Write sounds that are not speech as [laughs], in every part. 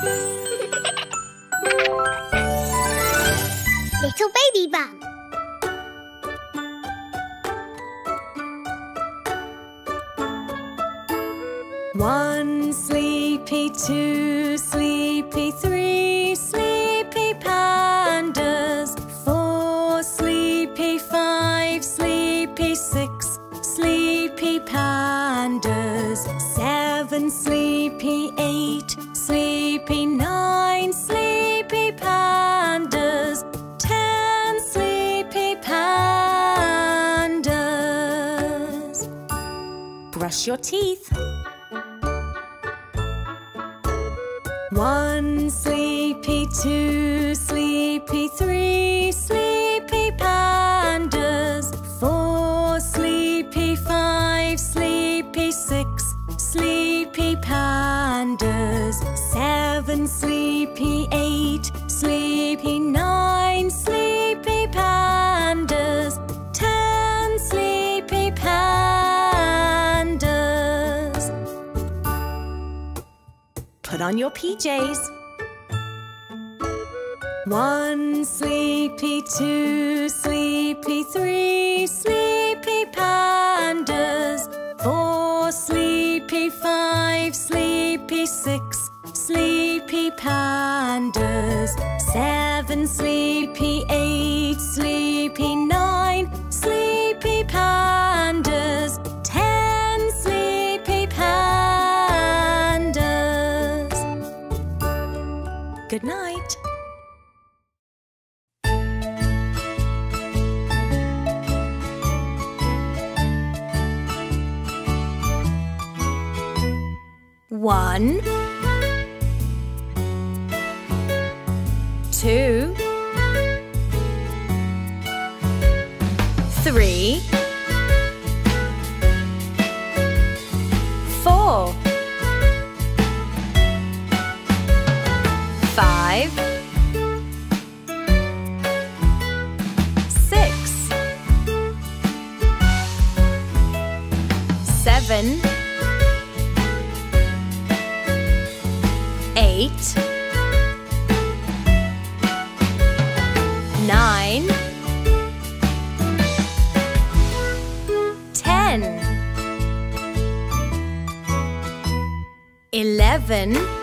[laughs] Little baby bum. One sleepy, two sleepy, three sleepy pandas. Four sleepy, five sleepy, six sleepy pandas. Seven sleepy, sleepy, nine sleepy pandas. Ten sleepy pandas. Brush your teeth. One sleepy, two sleepy, three sleepy pandas. Four sleepy, five sleepy, six sleepy pandas. Seven sleepy, eight sleepy, nine sleepy pandas. Ten sleepy pandas. Put on your PJs. One sleepy, two sleepy, three sleepy pandas. Four sleepy, five sleepy, six sleepy pandas. Seven sleepy, eight sleepy, nine sleepy pandas. Ten sleepy pandas. Good night. One, two, three, eleven,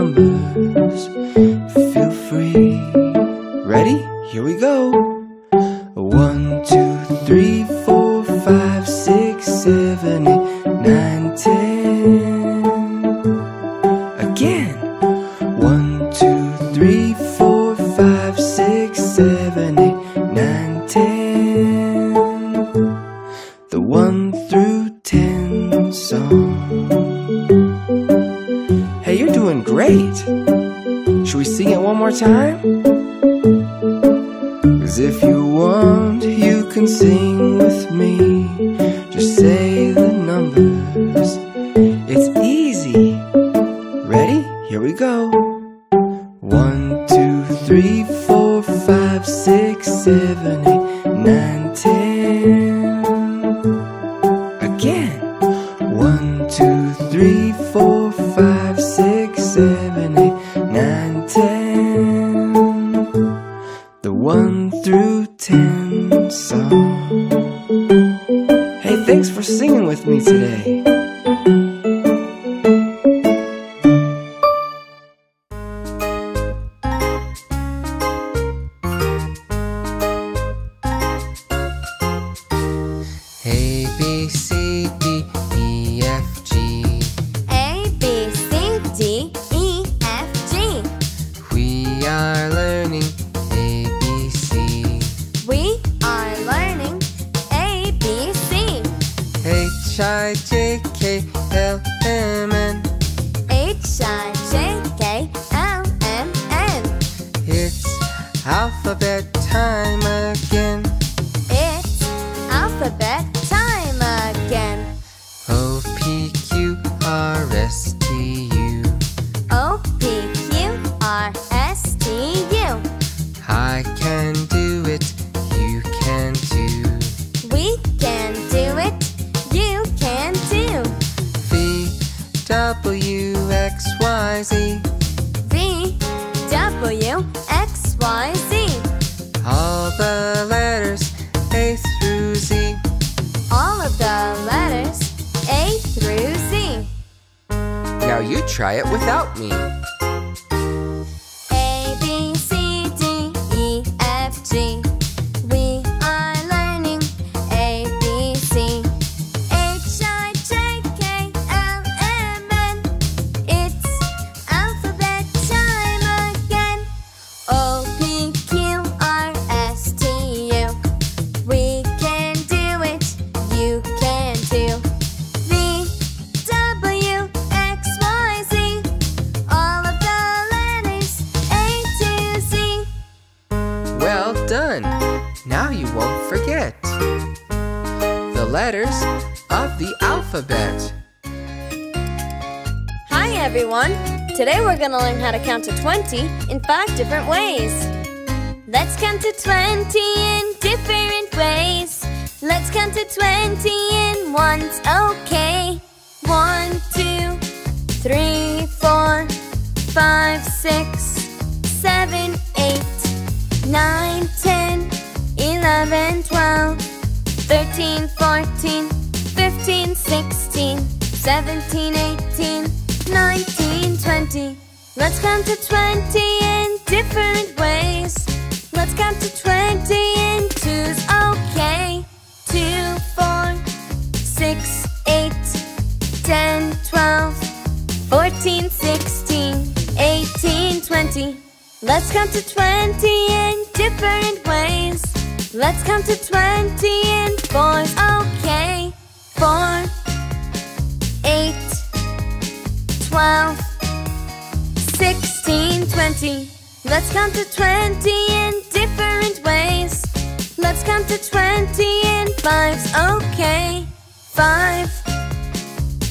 Amen. 20 in five different ways. Let's count to 20 in different ways. Let's count to 20 in ones. Oh. 20 Let's count to 20 in different ways. Let's count to 20 in fours, okay. 4 8 12 16 20 Let's count to 20 in different ways. Let's count to 20 in fives, okay. 5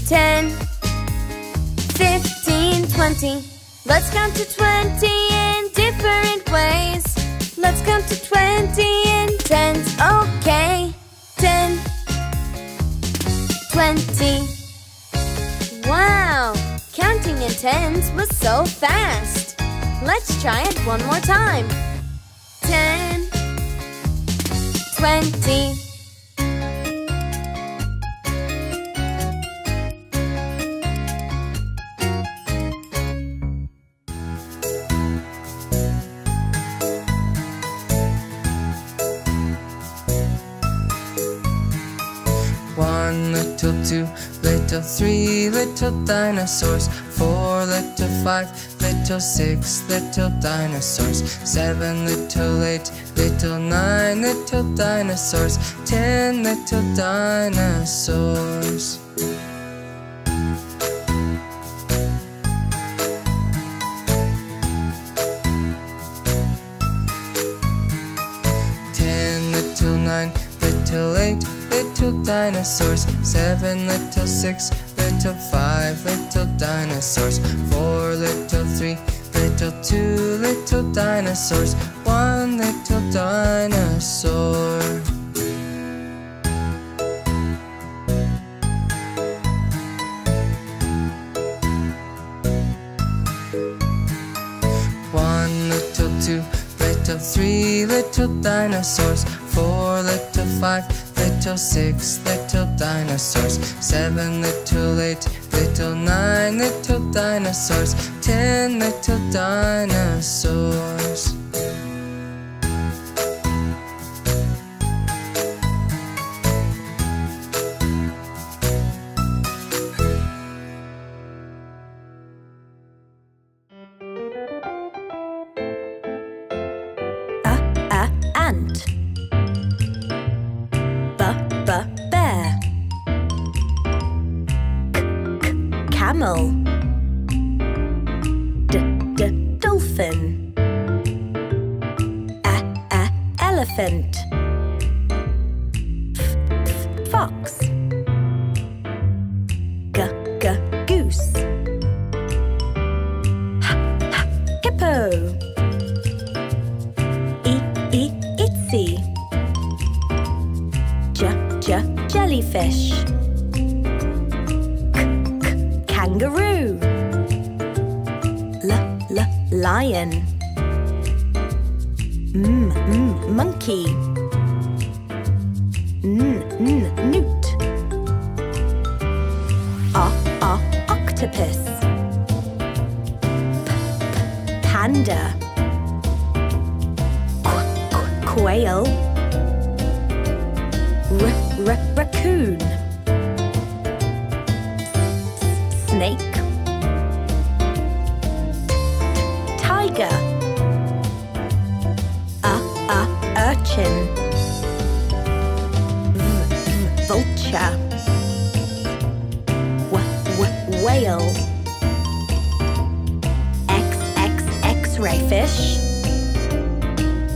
10 15 20 Let's count to 20 in different ways. Let's count to 20 in tens, okay. 10, 20. Wow, counting in tens was so fast. Let's try it one more time. 10, 20. Little dinosaurs. Four little, five little, six little dinosaurs. Seven little, eight little, nine little dinosaurs. Ten little dinosaurs. Ten little, nine little, eight little dinosaurs. Seven little, six little, five little dinosaurs. Four little, three little, two little dinosaurs. One little dinosaur. One little, two little, three little dinosaurs. Four little, five little, six little dinosaurs. Seven little, eight little, nine little dinosaurs. Ten little dinosaurs.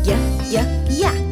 Y, y, yak.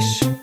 Fresh.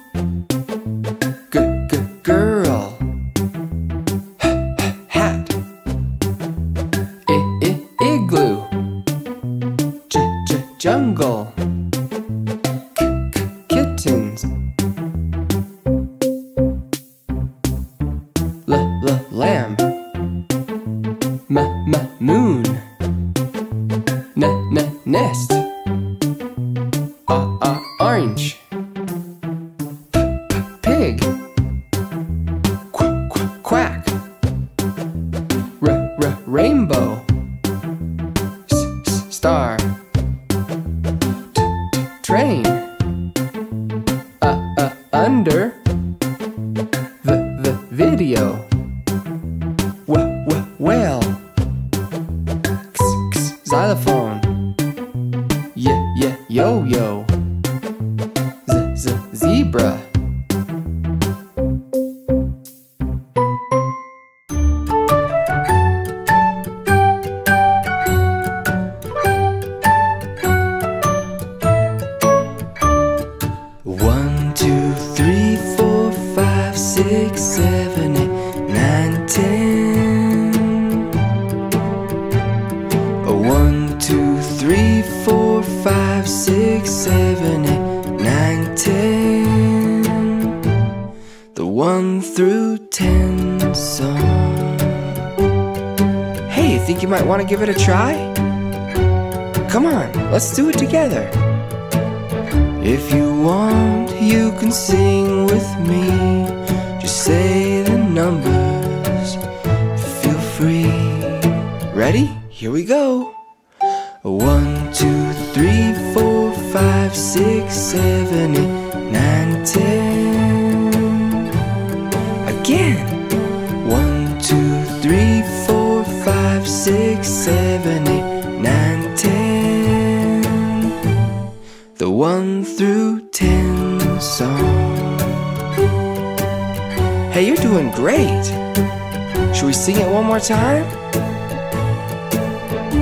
time?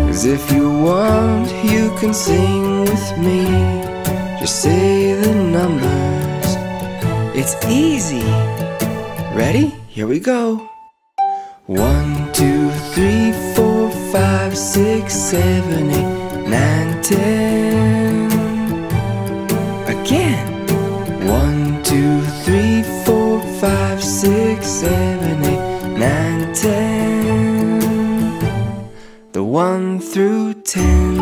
Cause if you want, you can sing with me. Just say the numbers. It's easy. Ready? Here we go. One, two, three, four, five, six, seven, eight, nine, ten. through ten.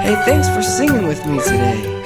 Hey, thanks for singing with me today.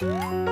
Música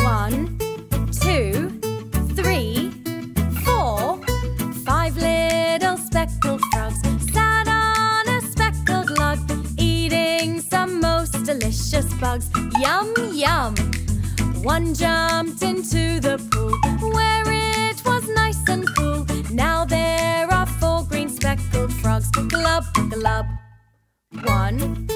One, two, three, four, five little speckled frogs sat on a speckled log, eating some most delicious bugs. Yum, yum! One jumped into the pool where it was nice and cool. Now there are four green speckled frogs. Glub, glub. One,